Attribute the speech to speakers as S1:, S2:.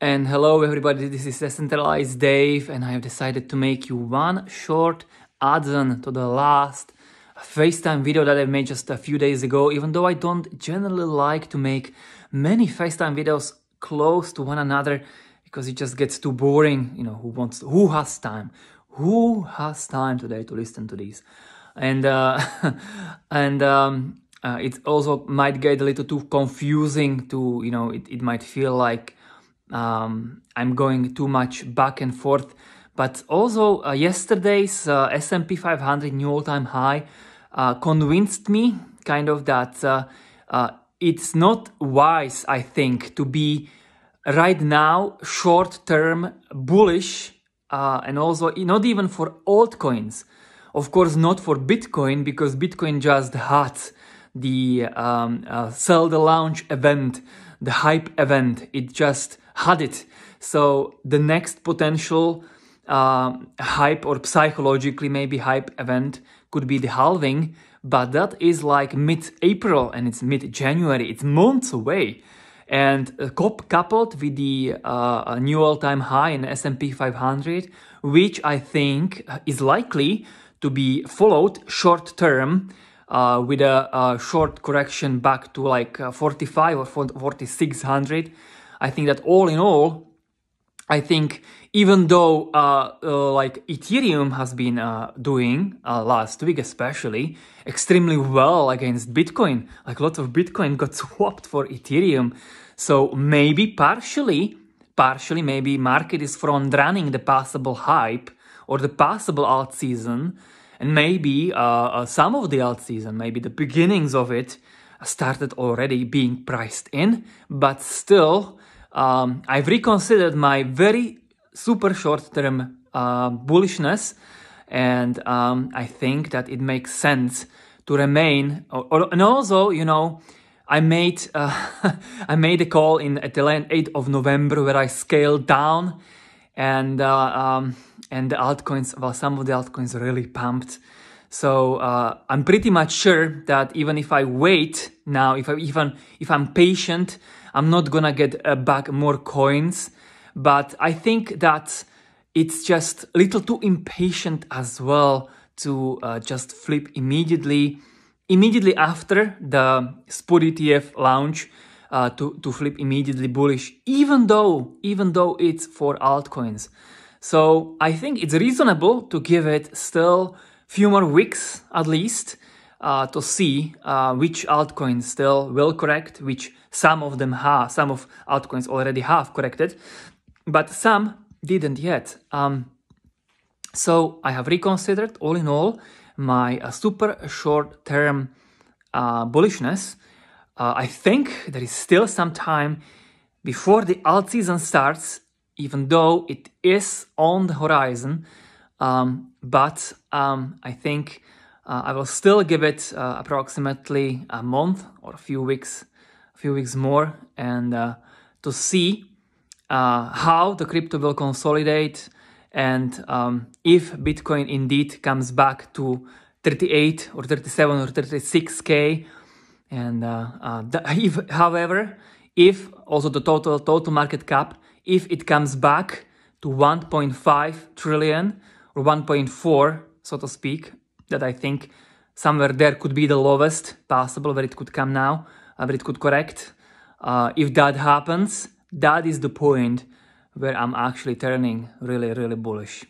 S1: And hello everybody, this is Decentralized Dave and I have decided to make you one short add-on to the last FaceTime video that I made just a few days ago, even though I don't generally like to make many FaceTime videos close to one another because it just gets too boring. You know, who wants, who has time? Who has time today to listen to these? And, uh, and, um, uh, it also might get a little too confusing to, you know, it, it might feel like um, I'm going too much back and forth. But also uh, yesterday's uh, S&P 500 new all-time high uh, convinced me kind of that uh, uh, it's not wise, I think, to be right now short-term bullish uh, and also not even for altcoins. Of course, not for Bitcoin because Bitcoin just had the um, sell the launch event, the hype event. It just had it. So the next potential uh, hype or psychologically maybe hype event could be the halving, but that is like mid-April and it's mid-January. It's months away. And uh, coupled with the uh, new all-time high in S&P 500, which I think is likely to be followed short-term uh, with a, a, short correction back to like uh, 45 or 4600 I think that all in all, I think even though uh, uh, like Ethereum has been uh, doing uh, last week especially extremely well against Bitcoin, like lots of Bitcoin got swapped for Ethereum. So maybe partially, partially maybe market is front running the possible hype or the possible alt season, and maybe uh, uh, some of the alt season, maybe the beginnings of it started already being priced in, but still um, I've reconsidered my very super short-term uh, bullishness, and um, I think that it makes sense to remain. Or, or, and also, you know, I made uh, I made a call in at the end 8th of November where I scaled down, and uh, um, and the altcoins, well, some of the altcoins really pumped. So uh, I'm pretty much sure that even if I wait now, if I even if I'm patient, I'm not gonna get uh, back more coins. But I think that it's just a little too impatient as well to uh, just flip immediately, immediately after the spot ETF launch. Uh, to, to flip immediately bullish, even though even though it's for altcoins. So I think it's reasonable to give it still few more weeks at least uh, to see uh, which altcoins still will correct, which some of them have, some of altcoins already have corrected, but some didn't yet. Um, so I have reconsidered all in all my uh, super short term uh, bullishness. Uh, I think there is still some time before the alt season starts, even though it is on the horizon. Um, but um, I think uh, I will still give it uh, approximately a month or a few weeks, a few weeks more, and uh, to see uh, how the crypto will consolidate and um, if Bitcoin indeed comes back to 38 or 37 or 36k. And uh, uh, if, however, if also the total total market cap, if it comes back to 1.5 trillion, or 1.4, so to speak, that I think somewhere there could be the lowest possible where it could come now, uh, where it could correct. Uh, if that happens, that is the point where I'm actually turning really, really bullish.